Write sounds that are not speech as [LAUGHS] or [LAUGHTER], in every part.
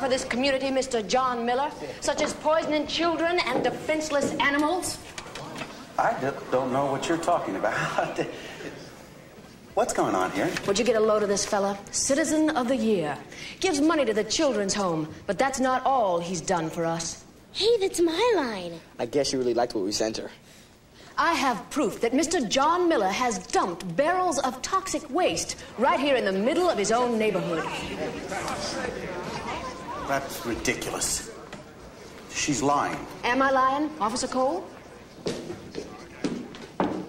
for this community, Mr. John Miller, such as poisoning children and defenseless animals? I don't know what you're talking about. [LAUGHS] What's going on here? Would you get a load of this fella? Citizen of the Year. Gives money to the children's home, but that's not all he's done for us. Hey, that's my line. I guess you really liked what we sent her. I have proof that Mr. John Miller has dumped barrels of toxic waste right here in the middle of his own neighborhood. That's ridiculous. She's lying. Am I lying, Officer Cole?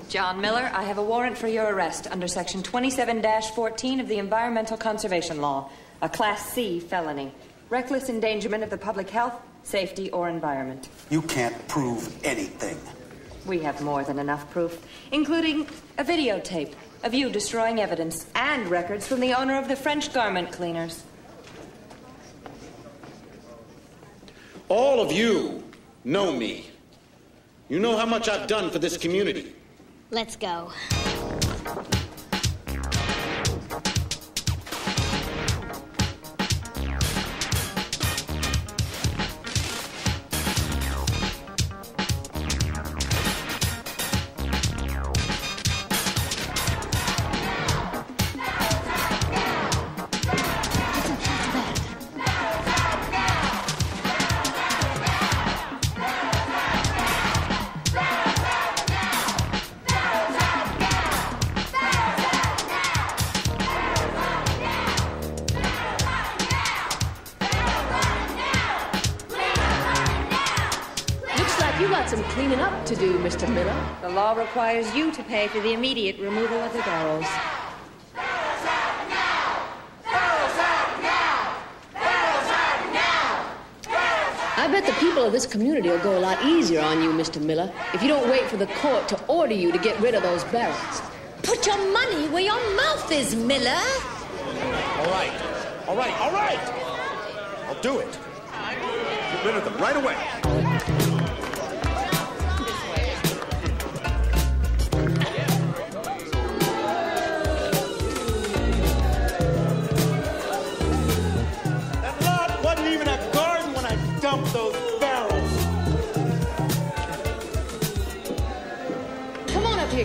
John Miller, I have a warrant for your arrest under Section 27 14 of the Environmental Conservation Law, a Class C felony. Reckless endangerment of the public health, safety, or environment. You can't prove anything. We have more than enough proof, including a videotape of you destroying evidence and records from the owner of the French garment cleaners. All of you know me. You know how much I've done for this community. Let's go. Requires you to pay for the immediate removal of the barrels. I bet the people of this community will go a lot easier on you, Mr. Miller, if you don't wait for the court to order you to get rid of those barrels. Put your money where your mouth is, Miller. All right. All right. All right. I'll do it. Get rid of them right away.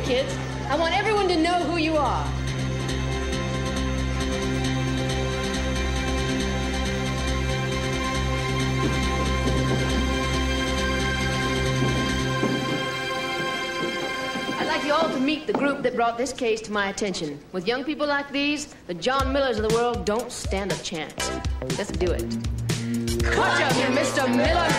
Kids. I want everyone to know who you are. I'd like you all to meet the group that brought this case to my attention. With young people like these, the John Millers of the world don't stand a chance. Let's do it. Miller